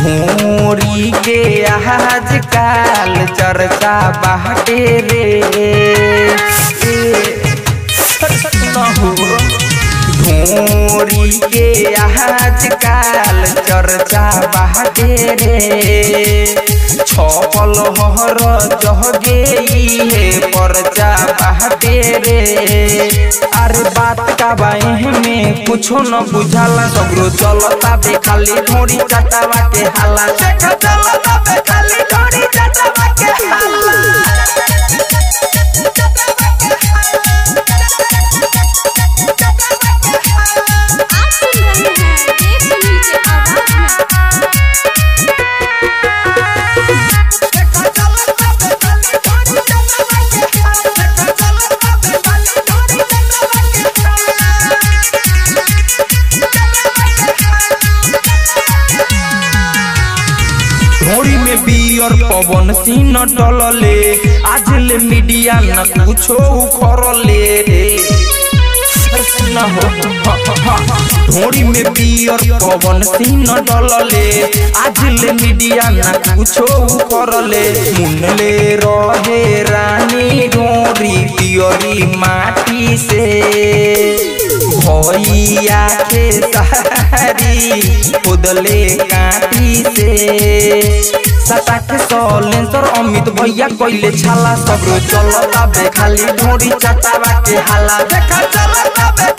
भूरी के आजकल चर्चा बाटे रे। आजकल चर्चा बाटे रे छपल हर जहगे हे परचा बाटे रे अरे बात का बाहे में कुछो न बुझाला सगरो चलता बे खाली ढोरी चटावा के हाला देख चलता बे खाली ढोरी चटावा घोड़ी में बियर, पवन सिंह डलले। आज ले मीडिया न कुछो न हो ढोड़ी में बियर, पवन सिंह डलले। आज ले मीडिया न कुछो उखरले मुनले रहे रानी ढोरी पियरी माटी से। भैया के सारी खुदले काटी से। सताके सलेंसर अमित भैया कोइले छाला, सब चलता बे, खाली ढोरी चटावा के हाला। देखा चलता बे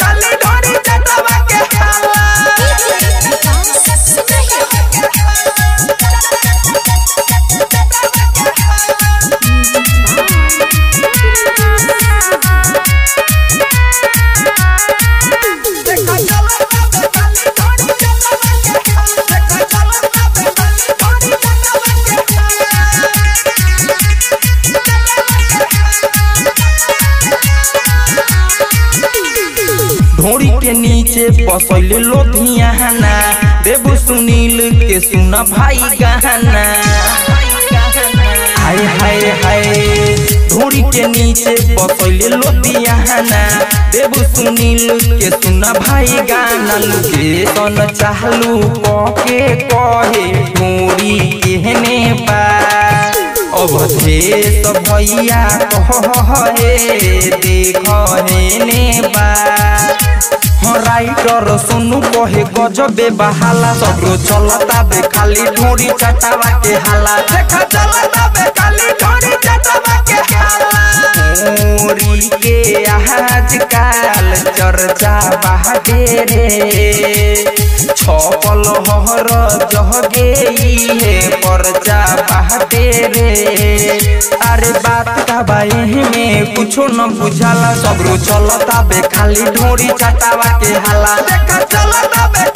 ढोरी के नीचे बसैले लोधियाना देव सुनील के सुना भाई गहना। हाय हाय हाय ढोरी के नीचे बसैले लोधियाना देव सुनील के सुना भाई गाना लुके सन चाहलू के कहे ढोरी केहने बा? अवधेश भैया कहे देख हेने बा? राइटर सुनु कहे गजबे बहाला सगरो चलता बे खाली ढोरी चटावा के हाला देखा चलता बे खाली ढोरी चटावा के हाला मोरी के आज काल चर्चा बहा रे छपल हर जहगे बाटे अरे बात का बाहे में कुछो न बुझाला सगरो चलता बे, खाली ढोरी चटावा के हाला। देखा चलता बे